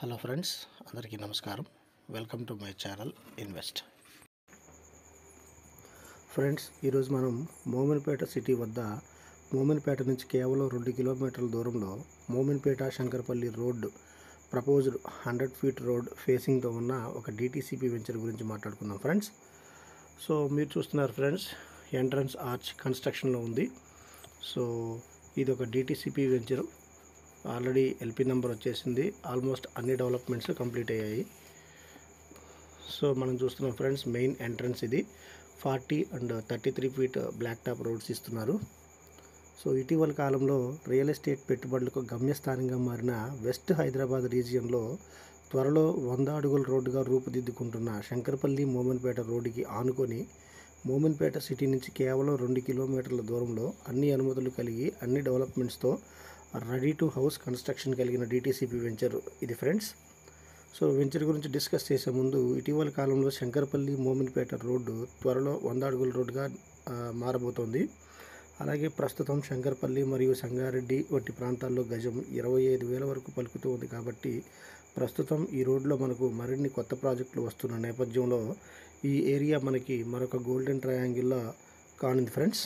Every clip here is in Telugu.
హలో ఫ్రెండ్స్ అందరికీ నమస్కారం. Welcome to my channel invest. Friends ఈరోజు మనం మోమిన్పేట సిటీ వద్ద మోమిన్పేట నుంచి కేవలం రెండు కిలోమీటర్ల దూరంలో Mominpet Shankarpally road proposed hundred feet road ఫేసింగ్తో ఉన్న ఒక డిటీసీపీ వెంచర్ గురించి మాట్లాడుకుందాం ఫ్రెండ్స్. సో మీరు చూస్తున్నారు ఫ్రెండ్స్ ఎంట్రన్స్ ఆర్చ్ కన్స్ట్రక్షన్లో ఉంది. సో ఇది ఒక DTCP venture. Already LP number వచ్చేసింది. ఆల్మోస్ట్ అన్ని డెవలప్మెంట్స్ కంప్లీట్ అయ్యాయి. సో మనం చూస్తున్నాం ఫ్రెండ్స్ మెయిన్ ఎంట్రన్స్ ఇది. Forty and thirty three feet black top roads ఇస్తున్నారు. సో ఇటీవల కాలంలో రియల్ ఎస్టేట్ పెట్టుబడులకు గమ్యస్థానంగా మారిన వెస్ట్ హైదరాబాద్ రీజియన్లో త్వరలో వంద అడుగుల రోడ్డుగా రూపుదిద్దుకుంటున్న శంకరపల్లి మోమన్పేట రోడ్డుకి ఆనుకొని మోమన్పేట సిటీ నుంచి కేవలం రెండు కిలోమీటర్ల దూరంలో అన్ని అనుమతులు కలిగి అన్ని డెవలప్మెంట్స్తో రెడీ టు హౌస్ కన్స్ట్రక్షన్ కలిగిన డిటీసీపీ వెంచర్ ఇది ఫ్రెండ్స్. సో వెంచర్ గురించి డిస్కస్ చేసే ముందు ఇటీవల కాలంలో శంకరపల్లి మోమిన్పేట రోడ్డు త్వరలో వంద అడుగుల రోడ్డుగా మారబోతోంది. అలాగే ప్రస్తుతం శంకరపల్లి మరియు సంగారెడ్డి వంటి ప్రాంతాల్లో గజం ఇరవై ఐదు వేల వరకు పలుకుతూ ఉంది కాబట్టి ప్రస్తుతం ఈ రోడ్లో మనకు మరిన్ని కొత్త ప్రాజెక్టులు వస్తున్న నేపథ్యంలో ఈ ఏరియా మనకి మరొక గోల్డెన్ ట్రయాంగిల్లో కానుంది ఫ్రెండ్స్.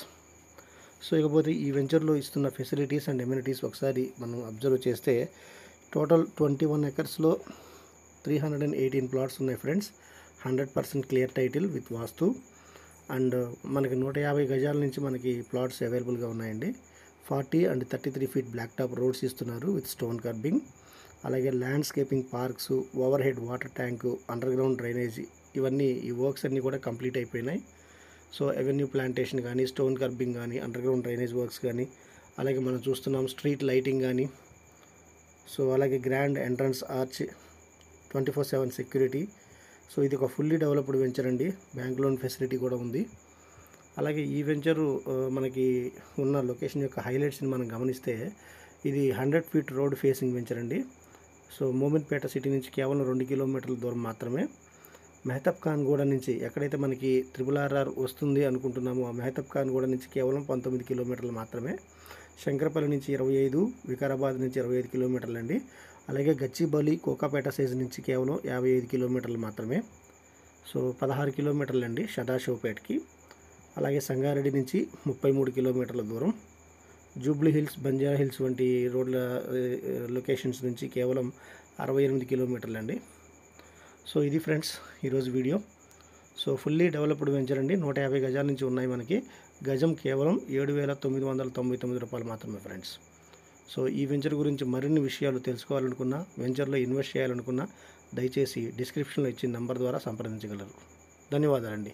సో ఇకపోతే ఈ వెంచర్లో ఇస్తున్న ఫెసిలిటీస్ అండ్ ఎమ్యూనిటీస్ ఒకసారి మనం అబ్జర్వ్ చేస్తే total twenty one ఎకర్స్లో three hundred and eighteen plots ఉన్నాయి friends. Hundred percent clear title with vastu. And మనకి నూట యాభై గజాల నుంచి మనకి ప్లాట్స్ అవైలబుల్గా ఉన్నాయండి. Forty and thirty three feet black top roads ఇస్తున్నారు విత్ స్టోన్ కర్బింగ్. అలాగే landscaping parks over head water tank under ground drainage ఇవన్నీ ఈ వర్క్స్ అన్నీ కూడా కంప్లీట్ అయిపోయినాయి. సో ఎవెన్యూ ప్లాంటేషన్ కానీ స్టోన్ కర్బింగ్ కానీ అండర్గ్రౌండ్ డ్రైనేజ్ వర్క్స్ కానీ అలాగే మనం చూస్తున్నాం స్ట్రీట్ లైటింగ్ కానీ సో అలాగే grand entrance arch twenty four seven security. So ఇది ఒక ఫుల్లీ డెవలప్డ్ వెంచర్ అండి. బ్యాంక్ లోన్ ఫెసిలిటీ కూడా ఉంది. అలాగే ఈ వెంచరు మనకి ఉన్న లొకేషన్ యొక్క హైలైట్స్ని మనం గమనిస్తే ఇది hundred feet road facing venture అండి. సో మోమిన్పేట సిటీ నుంచి కేవలం రెండు కిలోమీటర్ల దూరం మాత్రమే. మెహతబ్ ఖాన్ గూడ నుంచి ఎక్కడైతే మనకి త్రిబుల్ ఆర్ఆర్ వస్తుంది అనుకుంటున్నామో ఆ మెహతబ్ ఖాన్ గూడ నుంచి కేవలం పంతొమ్మిది కిలోమీటర్లు మాత్రమే. శంకరపల్లి నుంచి ఇరవై ఐదు వికారాబాద్ నుంచి ఇరవై ఐదు కిలోమీటర్లు అండి. అలాగే గచ్చిబౌలి కోకాపేట సైజ్ నుంచి కేవలం యాభై ఐదు కిలోమీటర్లు మాత్రమే. సో పదహారు కిలోమీటర్లు అండి సదాశివపేటకి. అలాగే సంగారెడ్డి నుంచి ముప్పై మూడు కిలోమీటర్ల దూరం. జూబ్లీ హిల్స్ బంజారా హిల్స్ వంటి రోడ్ల లొకేషన్స్ నుంచి కేవలం అరవై ఎనిమిది కిలోమీటర్లు అండి. సో ఇది ఫ్రెండ్స్ ఈరోజు video. So fully developed venture అండి. నూట యాభై గజాల నుంచి ఉన్నాయి మనకి. గజం కేవలం ఏడు వేల తొమ్మిది వందల తొంభై తొమ్మిది రూపాయలు మాత్రమే ఫ్రెండ్స్. సో ఈ వెంచర్ గురించి మరిన్ని విషయాలు తెలుసుకోవాలనుకున్నా వెంచర్లో ఇన్వెస్ట్ చేయాలనుకున్నా దయచేసి డిస్క్రిప్షన్లో ఇచ్చిన నంబర్ ద్వారా సంప్రదించగలరు. ధన్యవాదాలండి.